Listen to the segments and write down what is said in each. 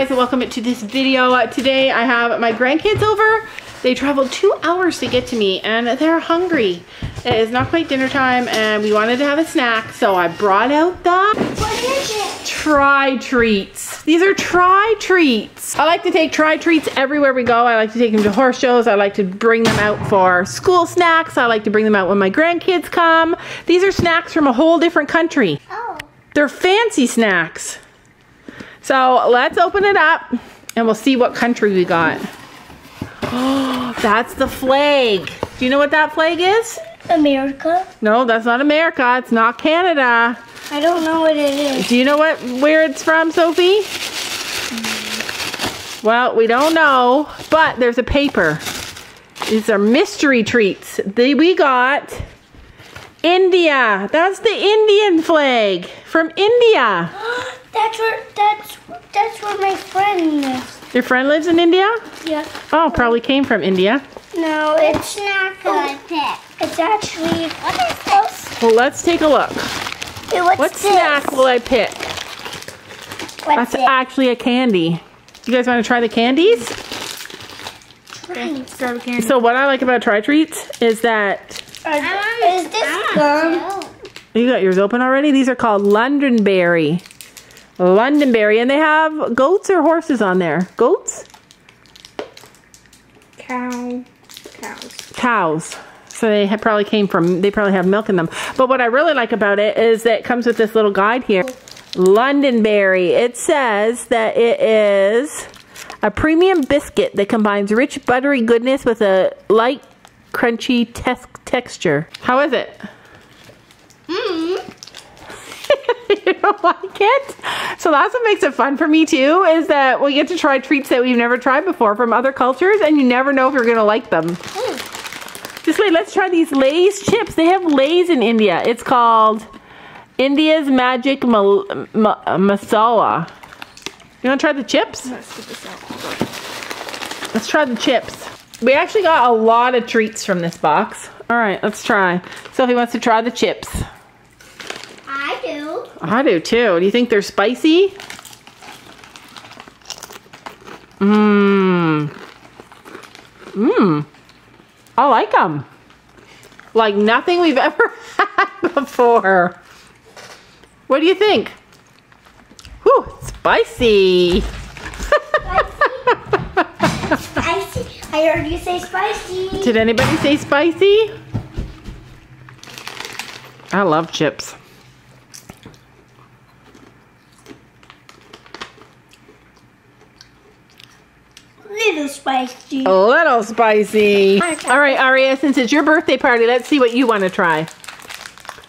guys and welcome to this video. Uh, today I have my grandkids over. They traveled two hours to get to me and they're hungry. It is not quite dinner time and we wanted to have a snack so I brought out the What is it? try treats. These are try treats. I like to take try treats everywhere we go. I like to take them to horse shows. I like to bring them out for school snacks. I like to bring them out when my grandkids come. These are snacks from a whole different country. Oh. They're fancy snacks. So let's open it up and we'll see what country we got. Oh, that's the flag. Do you know what that flag is? America? No, that's not America. It's not Canada. I don't know what it is. Do you know what where it's from, Sophie? Well, we don't know, but there's a paper. These are mystery treats. They, we got India. That's the Indian flag from India. that's where that's that's where my friend lives. Your friend lives in India? Yeah. Oh, probably came from India. No, it's not good. Oh, it's actually what is this? Well, let's take a look. Hey, what's What this? snack will I pick? What's That's it? actually a candy. You guys want to try the candies? So what I like about Try Treats is that Are- is this gum? Oh. you got yours open already. These are called Londonberry. Londonberry, and they have goats or horses on there. Goats, Cow. Cows. cows. So they have probably came from. They probably have milk in them. But what I really like about it is that it comes with this little guide here. Londonberry. It says that it is a premium biscuit that combines rich buttery goodness with a light crunchy tes- texture. How is it? Hmm. you don't like it? So that's what makes it fun for me too, is that we get to try treats that we've never tried before from other cultures and you never know if you're gonna like them. Just wait, let's try these Lay's chips. They have Lay's in India. It's called India's Magic Mal- Ma- Masala. You wanna try the chips? Let's try the chips. We actually got a lot of treats from this box. All right, let's try. Sophie wants to try the chips. I do. Too. Do you think they're spicy? Mmm. Mmm. I like them. Like nothing we've ever had before. What do you think? Whew, spicy. Spicy. I heard you say spicy. Did anybody say spicy? I love chips. Little spicy. A little spicy. All right, Aria, since it's your birthday party, let's see what you want to try.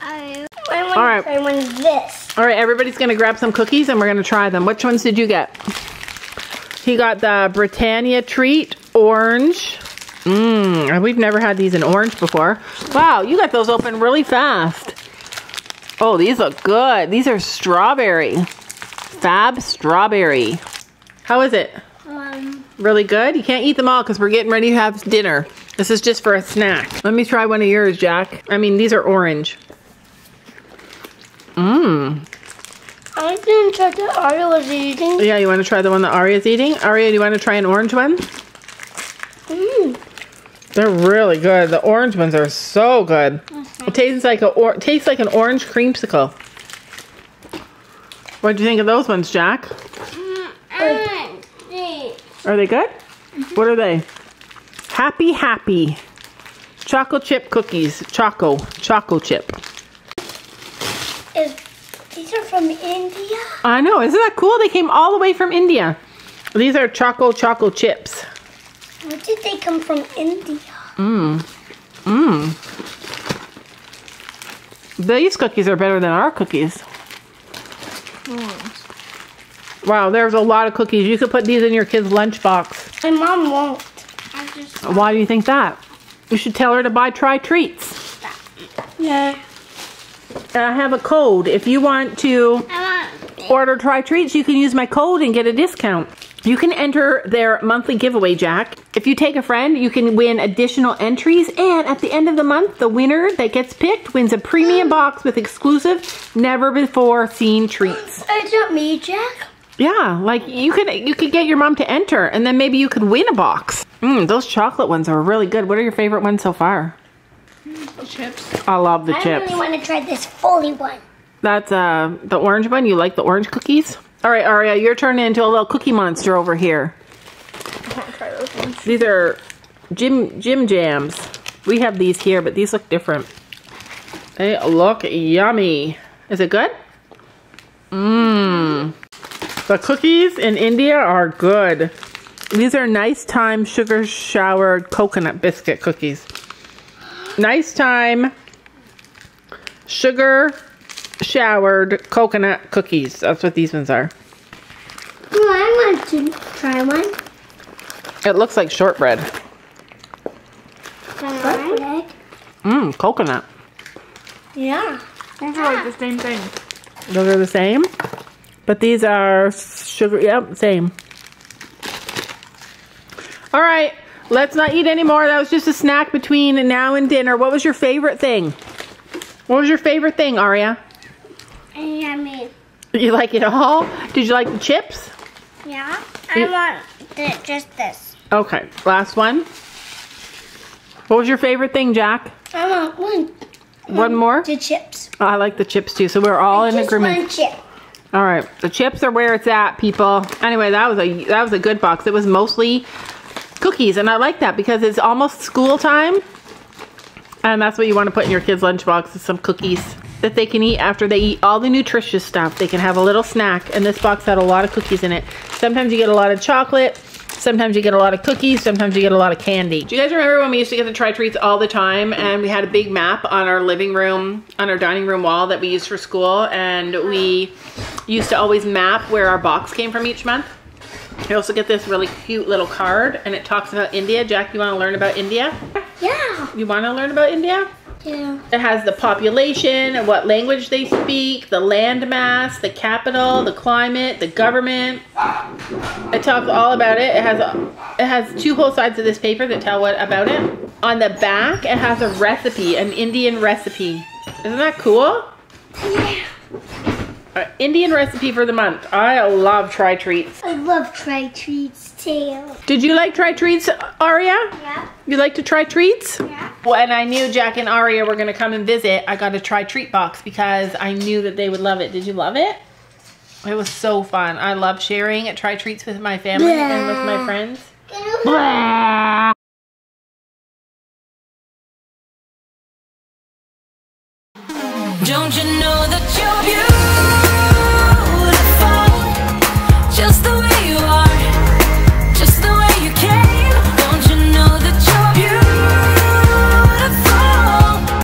I, I want All right. to try one of this. All right, everybody's gonna grab some cookies and we're gonna try them. Which ones did you get? He got the Britannia treat orange. Mmm, we've never had these in orange before. Wow, you got those open really fast. Oh, these look good. These are strawberry. Fab strawberry. How is it? Really good? You can't eat them all because we're getting ready to have dinner. This is just for a snack. Let me try one of yours, Jack. I mean, these are orange. Mmm. I didn't try the Oreo was eating. Yeah, you want to try the one that Aria's eating? Aria, do you want to try an orange one? Mm. They're really good. The orange ones are so good. Mm-hmm. It tastes like a or tastes like an orange creamsicle. What do you think of those ones, Jack? Mm, mm. Are they good? Mm-hmm. What are they? Happy Happy. Choco chip cookies. Choco. Choco chip. Is, these are from India? I know. Isn't that cool? They came all the way from India. These are Choco Choco chips. Where did they come from India? Mmm. Mmm. These cookies are better than our cookies. Hmm. Wow, there's a lot of cookies. You could put these in your kid's lunchbox. My mom won't. I just Why do you think that? You should tell her to buy Try Treats. yeah. I have a code. If you want to I order Try Treats, you can use my code and get a discount. You can enter their monthly giveaway, Jack. If you take a friend, you can win additional entries. And at the end of the month, the winner that gets picked wins a premium box with exclusive, never before seen treats. It's not me, Jack. Yeah, like you could you could get your mom to enter, and then maybe you could win a box. Mm, those chocolate ones are really good. What are your favorite ones so far? The chips. I love the I chips. I really want to try this fully one. That's uh the orange one. You like the orange cookies? All right, Aria, you're turning into a little cookie monster over here. I want to try those ones. These are Jim Jim Jams. We have these here, but these look different. They look yummy. Is it good? Mmm. The cookies in India are good. These are nice time sugar showered coconut biscuit cookies. Nice time sugar showered coconut cookies. That's what these ones are. Oh, I want to try one. It looks like shortbread. Try Mmm, coconut. Yeah. Those are like the same thing. Those are the same. But these are sugar. Yep, same. All right, let's not eat anymore. That was just a snack between now and dinner. What was your favorite thing? What was your favorite thing, Aria? Yummy. You like it all? Did you like the chips? Yeah. You- I want th- just this. Okay, last one. What was your favorite thing, Jack? I want one. One mm, more? The chips. Oh, I like the chips too, so we're all in just agreement. All right, the chips are where it's at, people. Anyway, that was a that was a good box. It was mostly cookies, and I like that because it's almost school time, and that's what you want to put in your kids' lunchbox is some cookies that they can eat after they eat all the nutritious stuff. They can have a little snack, and this box had a lot of cookies in it. Sometimes you get a lot of chocolate. Sometimes you get a lot of cookies. Sometimes you get a lot of candy. Do you guys remember when we used to get the Try Treats all the time and we had a big map on our living room, on our dining room wall that we used for school and we used to always map where our box came from each month? You also get this really cute little card and it talks about India. Jack, you want to learn about India? Yeah. You want to learn about India? Yeah. It has the population, and what language they speak, the landmass, the capital, the climate, the government. It talks all about it. It has a, it has two whole sides of this paper that tell what about it. On the back, it has a recipe, an Indian recipe. Isn't that cool? Yeah. Uh, Indian recipe for the month. I love Try Treats. I love try treats too. Did you like Try Treats, Aria? Yeah. You like to try treats? Yeah. When I knew Jack and Aria were gonna come and visit, I got a try treat box because I knew that they would love it. Did you love it? It was so fun. I love sharing at try treats with my family and with my friends. Don't you know that you're beautiful?